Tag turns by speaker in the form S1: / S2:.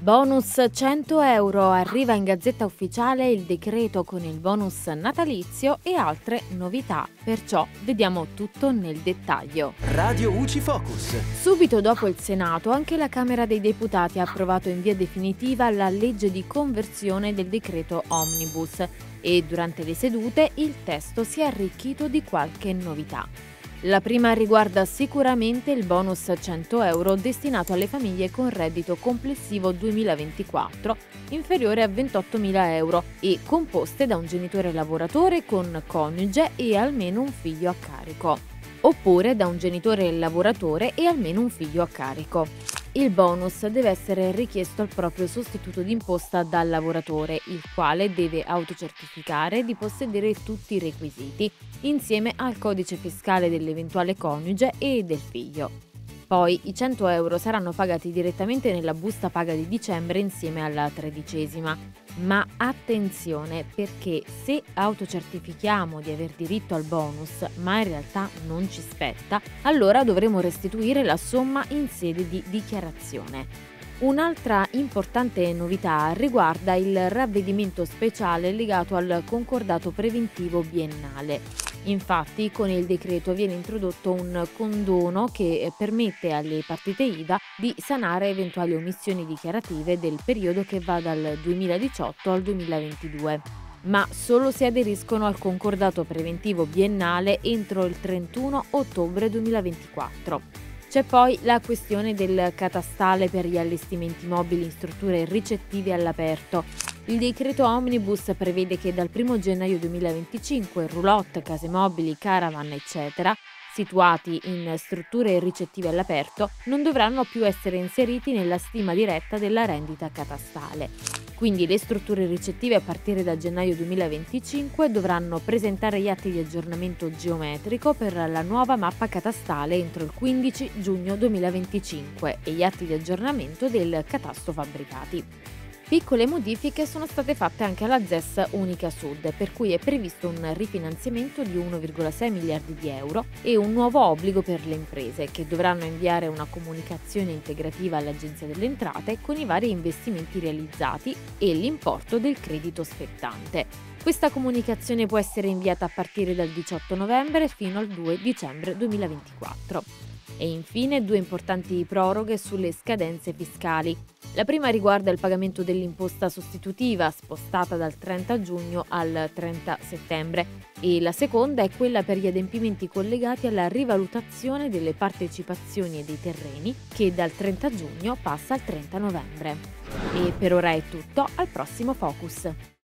S1: Bonus 100 euro, arriva in Gazzetta Ufficiale il decreto con il bonus natalizio e altre novità, perciò vediamo tutto nel dettaglio.
S2: Radio UCI Focus.
S1: Subito dopo il Senato, anche la Camera dei Deputati ha approvato in via definitiva la legge di conversione del decreto Omnibus e durante le sedute il testo si è arricchito di qualche novità. La prima riguarda sicuramente il bonus 100 euro destinato alle famiglie con reddito complessivo 2024 inferiore a 28.000 euro e composte da un genitore lavoratore con coniuge e almeno un figlio a carico, oppure da un genitore lavoratore e almeno un figlio a carico. Il bonus deve essere richiesto al proprio sostituto d'imposta dal lavoratore, il quale deve autocertificare di possedere tutti i requisiti, insieme al codice fiscale dell'eventuale coniuge e del figlio. Poi i 100 euro saranno pagati direttamente nella busta paga di dicembre insieme alla tredicesima. Ma attenzione perché se autocertifichiamo di aver diritto al bonus ma in realtà non ci spetta, allora dovremo restituire la somma in sede di dichiarazione. Un'altra importante novità riguarda il ravvedimento speciale legato al concordato preventivo biennale. Infatti con il decreto viene introdotto un condono che permette alle partite IVA di sanare eventuali omissioni dichiarative del periodo che va dal 2018 al 2022 ma solo se aderiscono al concordato preventivo biennale entro il 31 ottobre 2024. C'è poi la questione del catastale per gli allestimenti mobili in strutture ricettive all'aperto, il decreto Omnibus prevede che dal 1 gennaio 2025 roulotte, case mobili, caravan, eccetera, situati in strutture ricettive all'aperto, non dovranno più essere inseriti nella stima diretta della rendita catastale. Quindi le strutture ricettive a partire da gennaio 2025 dovranno presentare gli atti di aggiornamento geometrico per la nuova mappa catastale entro il 15 giugno 2025 e gli atti di aggiornamento del catasto fabbricati. Piccole modifiche sono state fatte anche alla ZES Unica Sud, per cui è previsto un rifinanziamento di 1,6 miliardi di euro e un nuovo obbligo per le imprese, che dovranno inviare una comunicazione integrativa all'Agenzia delle Entrate con i vari investimenti realizzati e l'importo del credito spettante. Questa comunicazione può essere inviata a partire dal 18 novembre fino al 2 dicembre 2024. E infine due importanti proroghe sulle scadenze fiscali. La prima riguarda il pagamento dell'imposta sostitutiva spostata dal 30 giugno al 30 settembre e la seconda è quella per gli adempimenti collegati alla rivalutazione delle partecipazioni e dei terreni che dal 30 giugno passa al 30 novembre. E per ora è tutto, al prossimo Focus.